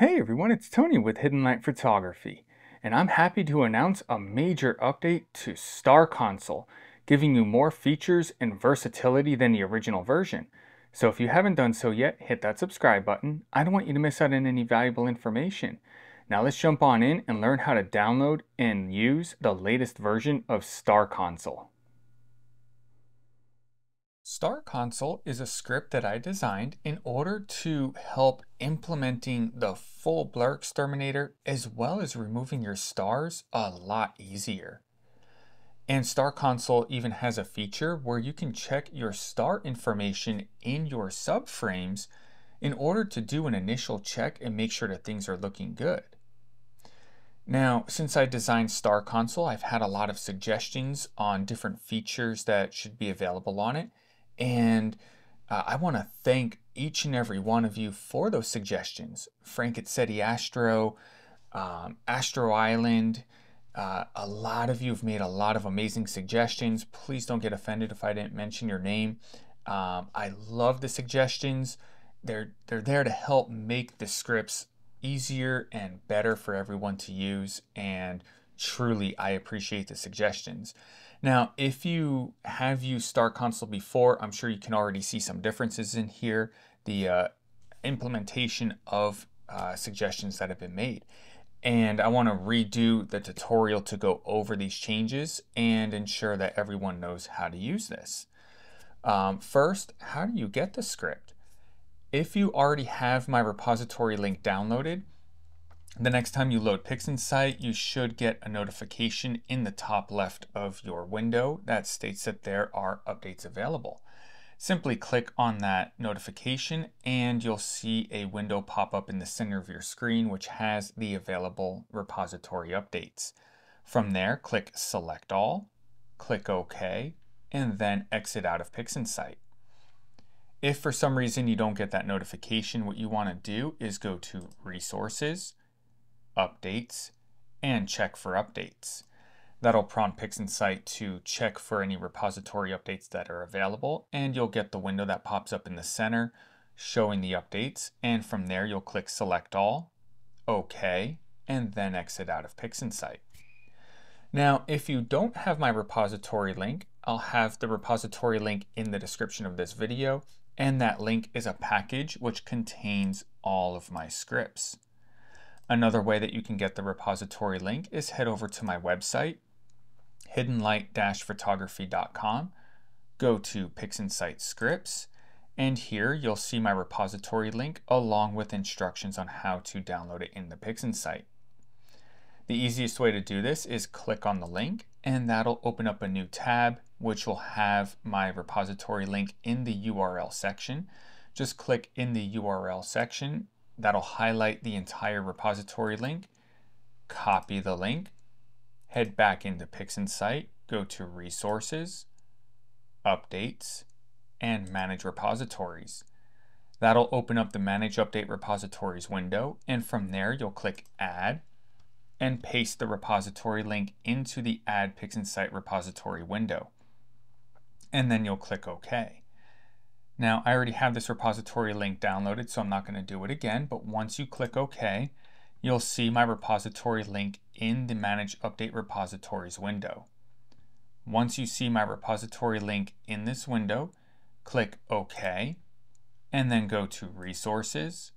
Hey everyone, it's Tony with Hidden Light Photography, and I'm happy to announce a major update to Star Console, giving you more features and versatility than the original version. So if you haven't done so yet, hit that subscribe button. I don't want you to miss out on any valuable information. Now let's jump on in and learn how to download and use the latest version of Star Console. Star Console is a script that I designed in order to help implementing the full BlurXterminator as well as removing your stars a lot easier. And Star Console even has a feature where you can check your star information in your subframes in order to do an initial check and make sure that things are looking good. Now, since I designed Star Console, I've had a lot of suggestions on different features that should be available on it. And uh, I want to thank each and every one of you for those suggestions. Frank at SETI Astro, um, Astro Island, uh, a lot of you have made a lot of amazing suggestions. Please don't get offended if I didn't mention your name. Um, I love the suggestions. They're, they're there to help make the scripts easier and better for everyone to use. And truly, I appreciate the suggestions. Now, if you have used Star Console before, I'm sure you can already see some differences in here, the uh, implementation of uh, suggestions that have been made. And I want to redo the tutorial to go over these changes and ensure that everyone knows how to use this. Um, first, how do you get the script? If you already have my repository link downloaded, the next time you load PixInsight, you should get a notification in the top left of your window that states that there are updates available. Simply click on that notification and you'll see a window pop up in the center of your screen which has the available repository updates. From there, click Select All, click OK, and then exit out of PixInsight. If for some reason you don't get that notification, what you want to do is go to Resources, updates, and check for updates. That'll prompt PixInsight to check for any repository updates that are available, and you'll get the window that pops up in the center showing the updates, and from there you'll click Select All, OK, and then exit out of PixInsight. Now, if you don't have my repository link, I'll have the repository link in the description of this video, and that link is a package which contains all of my scripts. Another way that you can get the repository link is head over to my website, hiddenlight-photography.com, go to PixInsight scripts, and here you'll see my repository link along with instructions on how to download it in the PixInsight. The easiest way to do this is click on the link and that'll open up a new tab which will have my repository link in the URL section. Just click in the URL section That'll highlight the entire repository link. Copy the link, head back into PixInsight, go to Resources, Updates, and Manage Repositories. That'll open up the Manage Update Repositories window, and from there you'll click Add and paste the repository link into the Add PixInsight repository window. And then you'll click OK. Now, I already have this repository link downloaded, so I'm not going to do it again, but once you click OK, you'll see my repository link in the Manage Update Repositories window. Once you see my repository link in this window, click OK, and then go to Resources,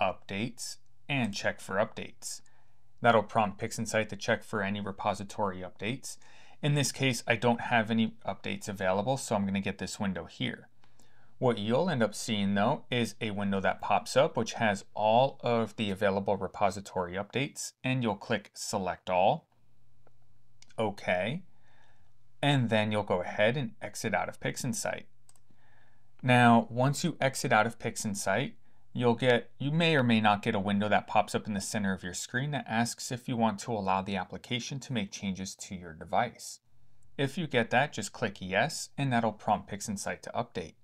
Updates, and check for updates. That'll prompt PixInsight to check for any repository updates. In this case, I don't have any updates available, so I'm going to get this window here. What you'll end up seeing though is a window that pops up which has all of the available repository updates and you'll click select all, OK, and then you'll go ahead and exit out of PixInsight. Now, once you exit out of PixInsight, you'll get, you may or may not get a window that pops up in the center of your screen that asks if you want to allow the application to make changes to your device. If you get that, just click yes, and that'll prompt PixInsight to update.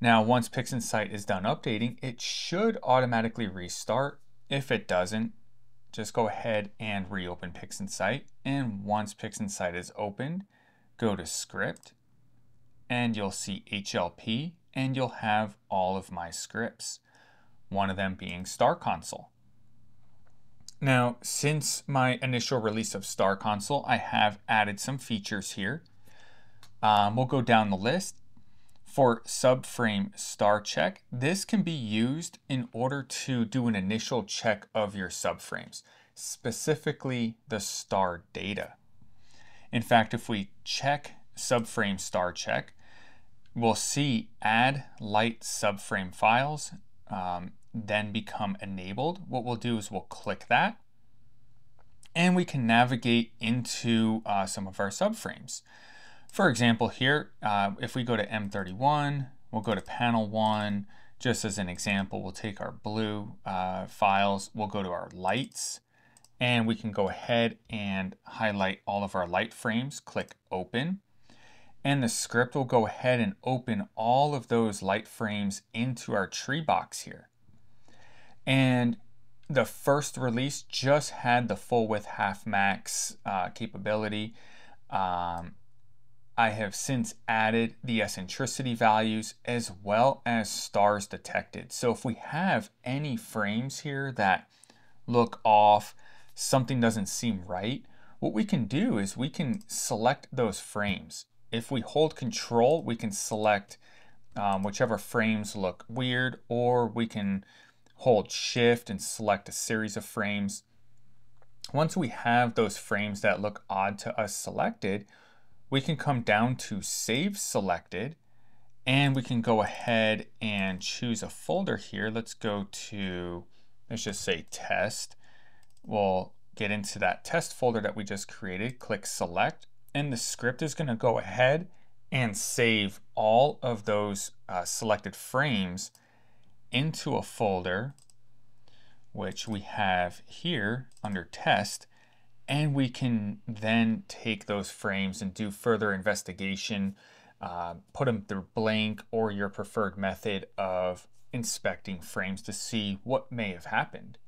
Now, once PixInsight is done updating, it should automatically restart. If it doesn't, just go ahead and reopen PixInsight. And once PixInsight is opened, go to Script, and you'll see HLP, and you'll have all of my scripts. one of them being Star Console. Now, since my initial release of Star Console, I have added some features here. Um, we'll go down the list. For subframe star check, this can be used in order to do an initial check of your subframes, specifically the star data. In fact, if we check subframe star check, we'll see add light subframe files um, then become enabled. What we'll do is we'll click that and we can navigate into uh, some of our subframes. For example, here, uh, if we go to M31, we'll go to panel one, just as an example, we'll take our blue uh, files, we'll go to our lights, and we can go ahead and highlight all of our light frames, click open, and the script will go ahead and open all of those light frames into our tree box here. And the first release just had the full width half max uh, capability. Um, I have since added the eccentricity values as well as stars detected. So if we have any frames here that look off, something doesn't seem right, what we can do is we can select those frames. If we hold control, we can select um, whichever frames look weird, or we can hold shift and select a series of frames. Once we have those frames that look odd to us selected, we can come down to save selected and we can go ahead and choose a folder here. Let's go to, let's just say test. We'll get into that test folder that we just created, click select, and the script is gonna go ahead and save all of those uh, selected frames into a folder, which we have here under test, and we can then take those frames and do further investigation, uh, put them through Blink or your preferred method of inspecting frames to see what may have happened.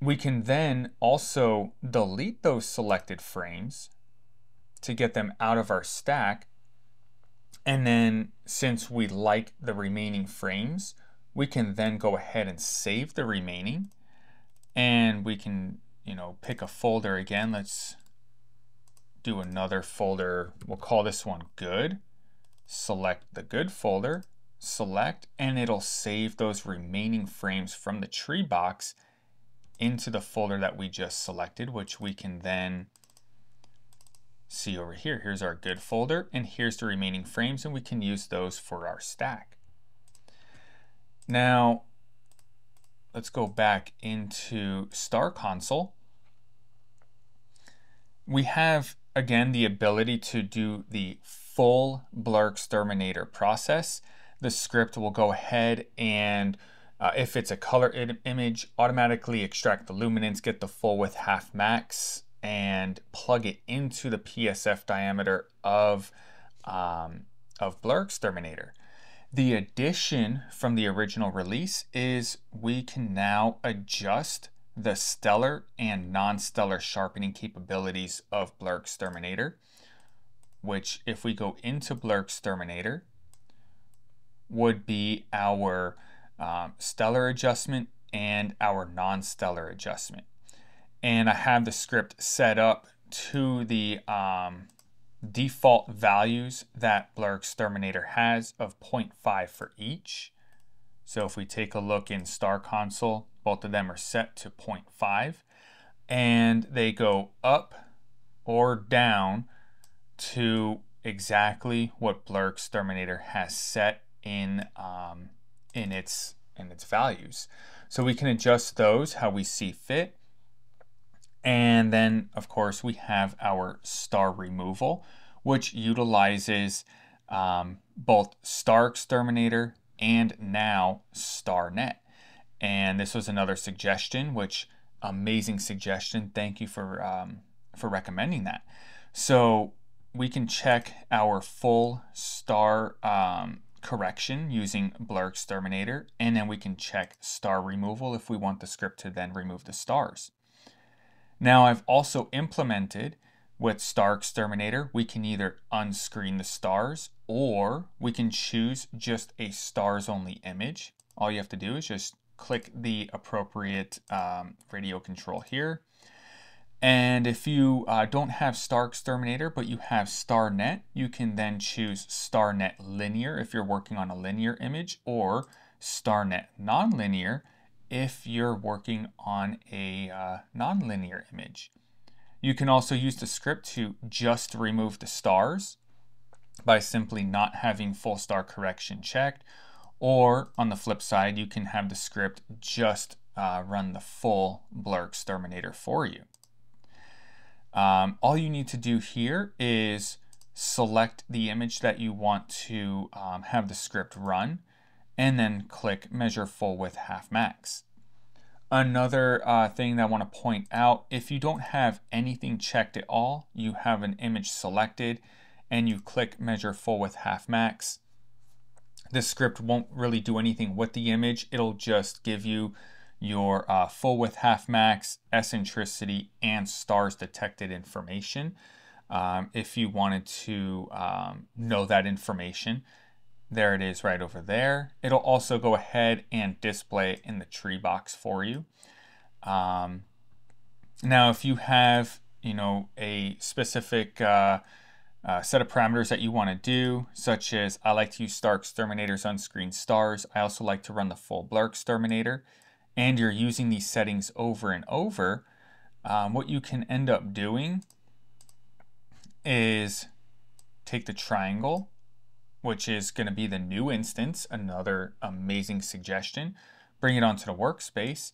We can then also delete those selected frames to get them out of our stack and then since we like the remaining frames, we can then go ahead and save the remaining and we can, you know, pick a folder again. Let's do another folder. We'll call this one good. Select the good folder, select, and it'll save those remaining frames from the tree box into the folder that we just selected, which we can then see over here. Here's our good folder, and here's the remaining frames, and we can use those for our stack. Now, let's go back into Star Console. We have, again, the ability to do the full BlurXterminator process. The script will go ahead and uh, if it's a color image, automatically extract the luminance, get the full width half max, and plug it into the PSF diameter of, um, of BlurXterminator. The addition from the original release is we can now adjust the stellar and non-stellar sharpening capabilities of BlurXterminator, which if we go into BlurXterminator, would be our um, stellar adjustment and our non-stellar adjustment and I have the script set up to the um, default values that BlurXterminator has of 0.5 for each. So if we take a look in Star Console, both of them are set to 0.5 and they go up or down to exactly what BlurXterminator has set in um, in its in its values. So we can adjust those how we see fit. And then, of course, we have our star removal, which utilizes um, both StarXTerminator and now StarNet. And this was another suggestion, which amazing suggestion. Thank you for um, for recommending that. So we can check our full star um, correction using BlurXterminator, and then we can check star removal if we want the script to then remove the stars. Now I've also implemented with StarXTerminator, we can either unscreen the stars or we can choose just a stars only image. all you have to do is just click the appropriate um, radio control here. And if you uh, don't have StarXTerminator, but you have StarNet, you can then choose StarNet Linear if you're working on a linear image, or StarNet Nonlinear if you're working on a uh, nonlinear image. You can also use the script to just remove the stars by simply not having full star correction checked, or on the flip side, you can have the script just uh, run the full BlurXterminator for you. Um, all you need to do here is select the image that you want to um, have the script run and then click measure full width half max. Another uh, thing that I want to point out, if you don't have anything checked at all, you have an image selected and you click measure full width half max, the script won't really do anything with the image. It'll just give you your uh, full width half max, eccentricity, and stars detected information. Um, if you wanted to um, know that information, there it is right over there. It'll also go ahead and display in the tree box for you. Um, now, if you have, you know, a specific uh, uh, set of parameters that you want to do, such as I like to use StarXTerminator's unscreened stars. I also like to run the full BlurXterminator and you're using these settings over and over, um, what you can end up doing is take the triangle, which is going to be the new instance, another amazing suggestion, bring it onto the workspace,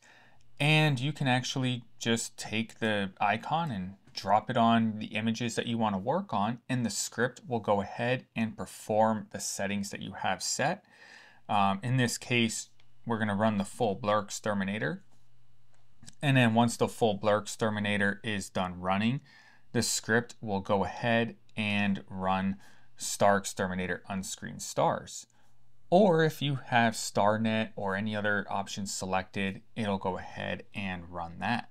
and you can actually just take the icon and drop it on the images that you want to work on, and the script will go ahead and perform the settings that you have set. Um, in this case, we're going to run the full BlurXterminator. And then once the full BlurXterminator is done running, the script will go ahead and run StarXTerminator unscreen stars. Or if you have StarNet or any other option selected, it'll go ahead and run that.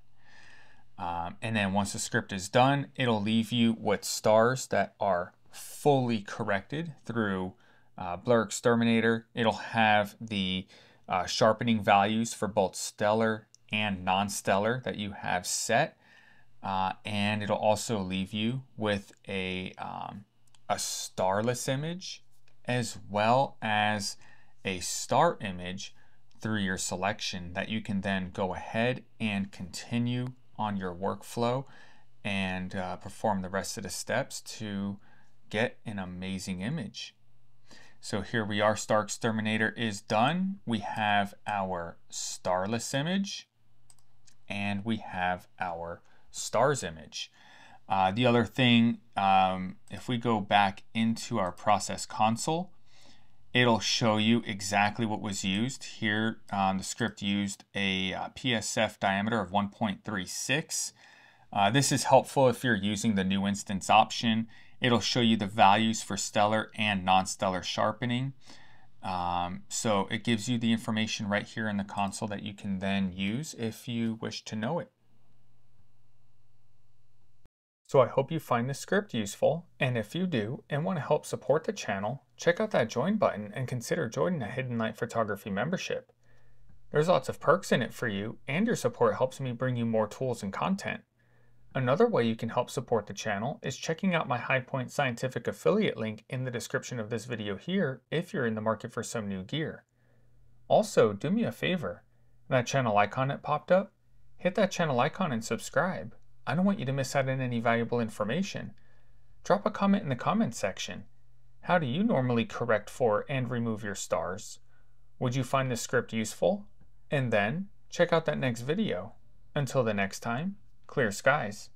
Um, and then once the script is done, it'll leave you with stars that are fully corrected through uh, BlurXterminator. It'll have the uh, sharpening values for both stellar and non-stellar that you have set. Uh, and it'll also leave you with a, um, a starless image as well as a star image through your selection that you can then go ahead and continue on your workflow and uh, perform the rest of the steps to get an amazing image. So here we are, StarXTerminator is done. We have our starless image and we have our stars image. Uh, the other thing, um, if we go back into our process console, it'll show you exactly what was used. Here, um, the script used a uh, PSF diameter of 1.36. Uh, this is helpful if you're using the new instance option. It'll show you the values for stellar and non-stellar sharpening. Um, so it gives you the information right here in the console that you can then use if you wish to know it. So I hope you find this script useful, and if you do and want to help support the channel, check out that join button and consider joining a Hidden Light Photography membership. There's lots of perks in it for you, and your support helps me bring you more tools and content. Another way you can help support the channel is checking out my HighPoint Scientific affiliate link in the description of this video here if you're in the market for some new gear. Also, do me a favor, that channel icon that popped up, hit that channel icon and subscribe. I don't want you to miss out on any valuable information. Drop a comment in the comments section. How do you normally correct for and remove your stars? Would you find this script useful? And then, check out that next video. Until the next time, Clear skies.